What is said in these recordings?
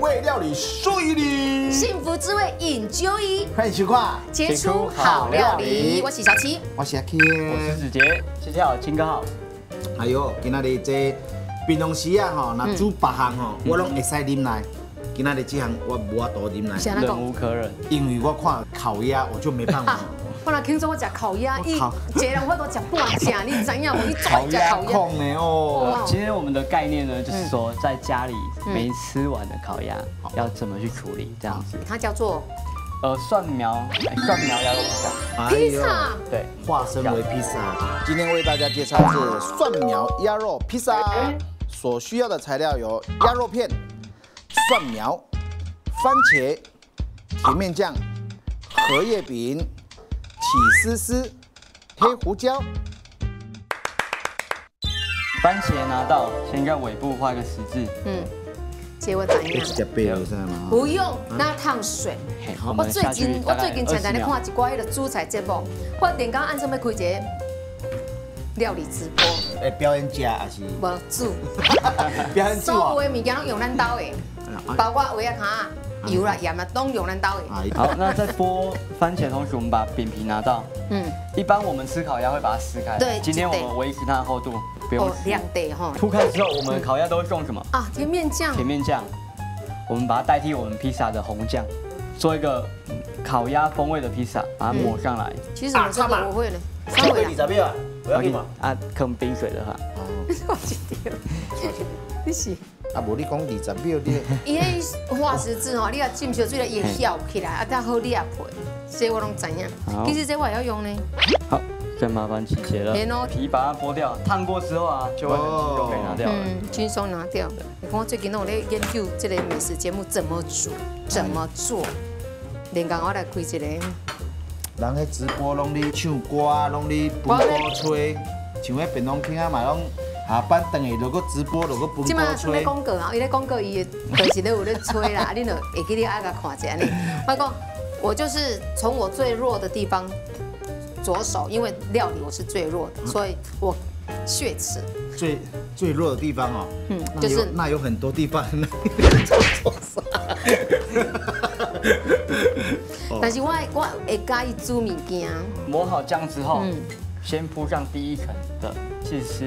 与你，幸福滋味饮酒饮，欢迎收看，杰出好料理。我是小七，我是阿 K，我是子杰，谢谢好，金哥好。哎呦，今仔日这平常时啊吼，那煮别项吼，我拢会使啉来。今仔日这项我无法度啉来，忍无可忍，因为我看烤鸭我就没办法。我来听说我食烤鸭，一一人我都食半只，你怎样？我一 烤鸭控呢哦。今天我们的概念呢，就是说在家里没吃完的烤鸭要怎么去处理，这样子。它叫做呃蒜苗蒜苗鸭肉披萨。披萨对，化身为披萨。今天为大家介绍是蒜苗鸭肉披萨，所需要的材料有鸭肉片、蒜苗、番茄、甜面酱、荷叶饼。起丝丝、黑胡椒、番茄拿到，先在尾部画个十字。嗯，结果怎样？不用，那烫水。我最近我最近常常咧看一寡迄个煮菜节目，我点刚按什么开一个料理直播？诶，表演家还是？无煮。表演煮所有的物件拢用咱刀的，包括围啊卡。油啦盐啊，都用咱刀的。好，那在剥番茄同时，我们把饼皮拿到。嗯。一般我们吃烤鸭会把它撕开。对。今天我们维持它的厚度，不用两对哈。铺开之后，我们烤鸭都会用什么？啊，甜面酱。甜面酱，我们把它代替我们披萨的红酱，做一个烤鸭风味的披萨，把它抹上来。其实我这个我会的。稍微你咋不要？不要嘛。啊，坑冰水的哈。我记得。你是。啊，无你讲二十秒你。伊迄化石字吼，你啊浸烧水来，伊会翘起来，啊，再好你也配，所以我拢知影。其实这我也要用呢。好，再麻烦姐姐了。皮把它剥掉，烫过之后啊，就会很轻松可以拿掉了。嗯，轻松拿掉。你看我最近拢咧研究这个美食节目怎么煮，怎么做。连刚我来开一个。人喺直播拢咧唱歌，拢咧播歌吹，像迄便当厅啊嘛拢。下班等下如果直播，如果不即马出咧广告啊，伊咧广告伊就是咧有咧吹啦，你著会记你爱甲看者呢。我讲，我就是从我最弱的地方着手，因为料理我是最弱的，所以我血耻。最最弱的地方哦，嗯，就是那有很多地方。但是我我会介意煮物件。抹好酱之后，先铺上第一层的。起司，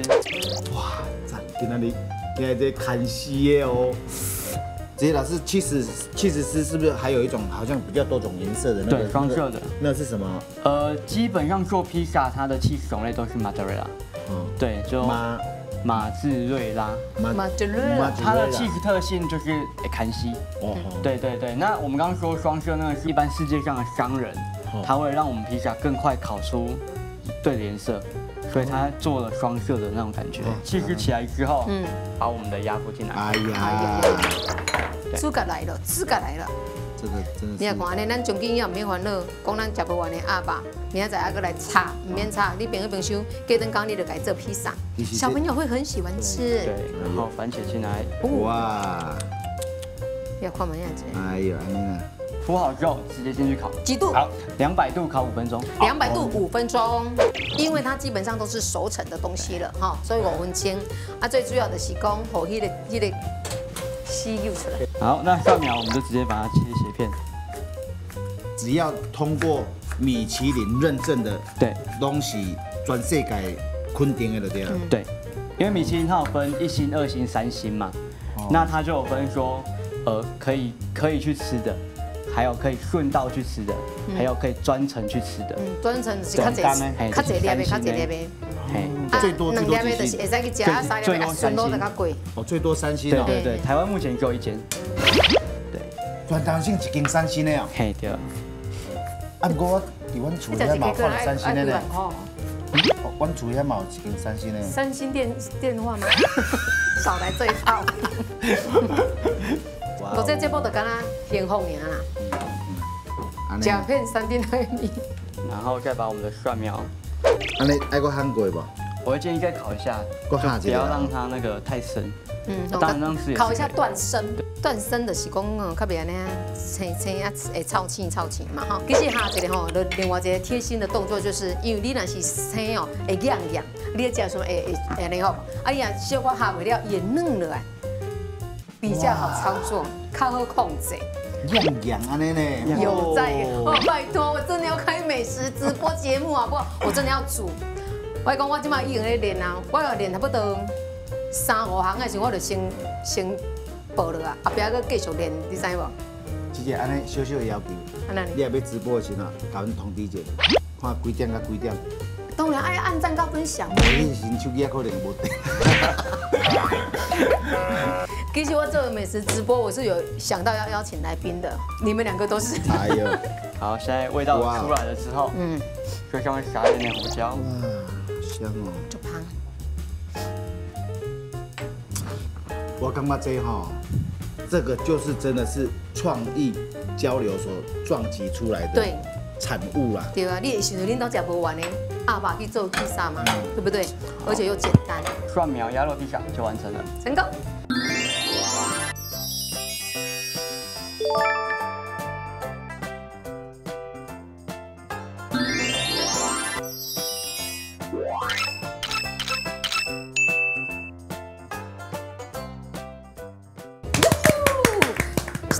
哇，赞！今天你今天这看戏耶哦。这些老师，起司起司丝是不是还有一种好像比较多种颜色的那个？对，双色的。那是什么？呃，基本上做披萨，它的起司种类都是马德瑞拉。嗯，对，就马马自瑞拉。马自瑞拉。它的起司特性就是看西。哦。对对对，那我们刚刚说双色，那个是一般世界上的商人，他会让我们披萨更快烤出对的颜色。所以他做了双色的那种感觉，气实起来之后，嗯，把我们的鸭铺进来。哎呀，资格来了，资格来了。这个真的。你看，安尼咱从今以后免烦恼，讲咱食不完的鸭吧，明仔载还搁来炒，唔免炒，你平一冰箱，隔顿讲你就改做披萨，小朋友会很喜欢吃。对，然后番茄进来。哇！要看门样子。哎呦，安尼。铺好之后，直接进去烤。几度？好，两百度烤五分钟。两百度五分钟，因为它基本上都是熟成的东西了哈，所以我分清。啊，最主要的是讲，和迄个迄个吸油出来。好，那上秒我们就直接把它切斜片。只要通过米其林认证的对东西，全世界肯定的对了。对，因为米其林它有分一星、二星、三星嘛，那它就有分说，呃，可以可以去吃的。还有可以顺道去吃的，还有可以专程去吃的。嗯，专程是较济，较济粒的，较济粒的。嘿，最多最多就是会使去吃啊，三粒啊，顺路就较贵。哦，最多三星。对对对，台湾目前只有一间。对，专当性一斤三星的啊。嘿，对。啊，不过我伫阮厝遐嘛放三星的呢。哦，阮厝遐嘛有一斤三星的。三星电电话吗？少来这一套。我这这波就干啦，幸福尔啦，假片三丁海米，然后再把我们的蒜苗，安尼爱过หั่过不？我会建议再烤一下，不要让它那个太深。嗯，当然是烤一下断生，断生的是讲哦，较别安尼啊，青青啊，会炒青炒青嘛哈。其实哈，这里吼，另外一个贴心的动作就是，因为你若是青哦，会痒痒，你食什么会会安尼吼？哎呀，小可下袂了也嫩了哎。比较好操作，较好控制。亮亮安尼呢？有在哦，拜托，我真的要开美食直播节目好不好？我真的要煮。我讲我今麦已经在练啊，我要练差不多三五行的时候，我就先先报了啊，后壁搁继续练，你知无？姐姐，安尼小小的要求，你也要直播的时候，甲阮通知一下，看几点到几点。当然爱按赞跟分享。你先手机可能无得。其实我做美食直播，我是有想到要邀请来宾的，你们两个都是。哎呦，好，现在味道出来了之后，嗯，就上面撒一点胡椒。哇，香哦。就香。我感觉这哈，这个就是真的是创意交流所撞击出来的产物啦。对啊，你想着恁都食不完的。阿爸去做披萨嘛，对不对？而且又简单，蒜苗鸭肉披萨就完成了，成功。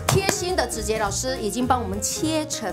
贴心的子杰老师已经帮我们切成。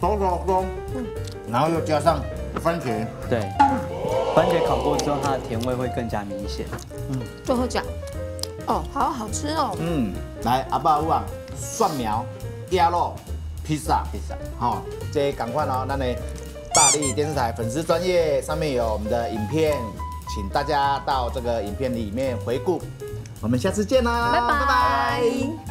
松松松，然后又加上番茄，对，番茄烤过之后，它的甜味会更加明显。嗯，最后讲，哦，好好吃哦。嗯，来阿爸啊，蒜苗鸭肉披萨，披萨，好，这赶快哦，那你大力电视台粉丝专业上面有我们的影片，请大家到这个影片里面回顾。我们下次见啦，拜拜。